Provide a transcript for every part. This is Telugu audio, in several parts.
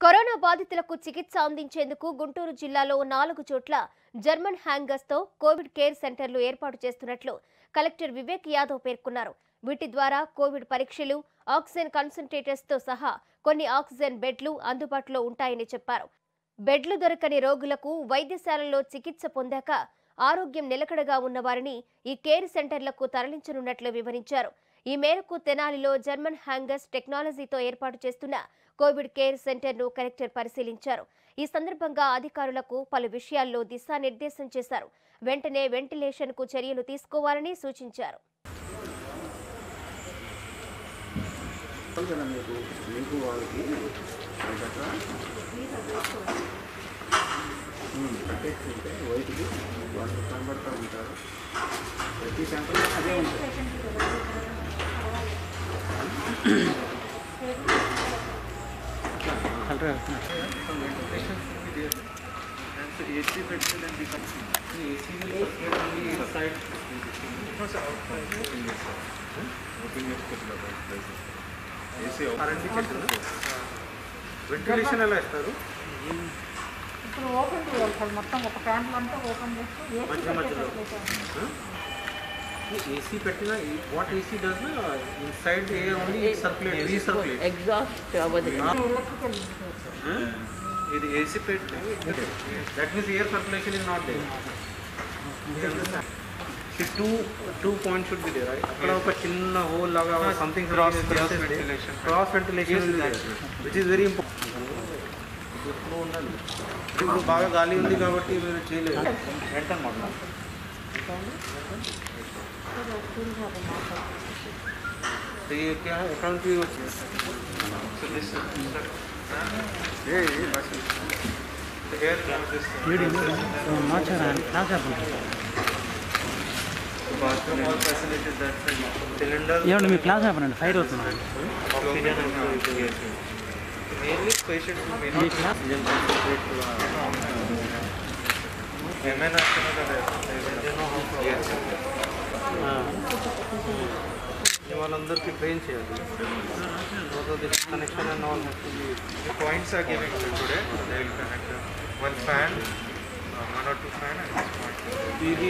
కరోనా బాధితులకు చికిత్స అందించేందుకు గుంటూరు జిల్లాలో నాలుగు చోట్ల జర్మన్ హ్యాంగర్స్తో కోవిడ్ కేర్ సెంటర్లు ఏర్పాటు చేస్తున్నట్లు కలెక్టర్ వివేక్ యాదవ్ పేర్కొన్నారు. వీటి ద్వారా కోవిడ్ పరీక్షలు ఆక్సిజన్ కన్సంట్రేటర్స్తో సహా కొన్ని ఆక్సిజన్ బెడ్లు అందుబాటులో ఉంటాయని చెప్పారు. బెడ్లు దొరకని రోగులకు వైద్యశాలలో చికిత్స పొందాక ఆరోగ్యం నిలకడగా ఉన్న వారిని ఈ కేర్ సెంటర్లకు తరలించనున్నట్లు వివరించారు. ఈ మేరకు తెనాలిలో జర్మన్ హ్యాంగర్స్ టెక్నాలజీతో ఏర్పాటు చేస్తున్న కోవిడ్ కేర్ సెంటర్ను కలెక్టర్ పరిశీలించారు ఈ సందర్భంగా అధికారులకు పలు విషయాల్లో దిశానిర్దేశం చేశారు వెంటనే వెంటిలేషన్కు చర్యలు తీసుకోవాలని సూచించారు కదా వైట్కి వాళ్ళు కనబడుతూ ఉంటారు ప్రతి సెంటర్లో అదే ఉంటుంది వెంటిలేషన్ ఎలా ఇస్తారు? ఇప్పుడు ఓపెన్ చేయాలి మొత్తం ఒక క్యాంపుల్ అంతా open చేసి ఏ మధ్య మధ్యలో ఏసీ పెట్టిన what AC does inside air only circulate recirculate exhaust అవ్వదు ఎలక్ట్రికల్ ఇది ఏసీ పెట్టి that means air circulation is not there two two point should be there అక్కడ ఒక చిన్న హోల్ లాగా something cross cross ventilation cross ventilation which is very important ఎప్పుడు ఉండాలి ఇప్పుడు బాగా గాలి ఉంది కాబట్టి మీరు చేయలేదు వెంటనే మాట్లాడాలి 되게 그냥 향기로 예예 맞습니다. 요리는 좀 맞춰라 따져보고. ఏమండి మీ క్లాస్ అయిపోయినండి ఫైర్ అవుతున్నాను ఏమైనా వాళ్ళందరికీ ట్రైన్ చేయాలి connection and all The points are giving you today. They will connect uh, one fan, uh, one or two fan and one point. ఇది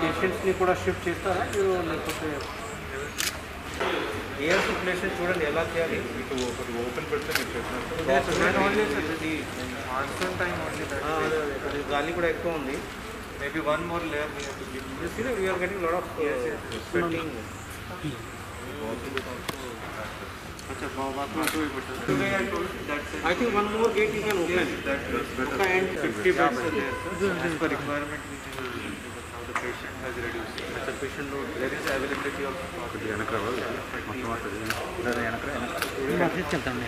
పేషెంట్స్ని కూడా షిఫ్ట్ చేస్తారా మీరు లేకపోతే ఎయిర్ సర్క్యులేషన్ చూడండి ఎలా చేయాలి మీకు ఒకటి ఓపెన్ పెడితే మీరు చెప్పినట్టు Open ఓన్లీ పెడితే- ఇది మాన్సూన్ టైం ఓన్లీ ఆ, అదే, అదే, అది గాలి కూడా ఎక్కువ ఉంది maybe one more layer You see that we are getting a lot of uh, sweating. I think one more gate you can open. Yes, that was better. Okay, and 50 beds are there, sir. As per requirement, which is now the patient has reduced. That's a patient load. There is availability of. Could be another one. Much more. There is another. Another. चलता हूँ मैं.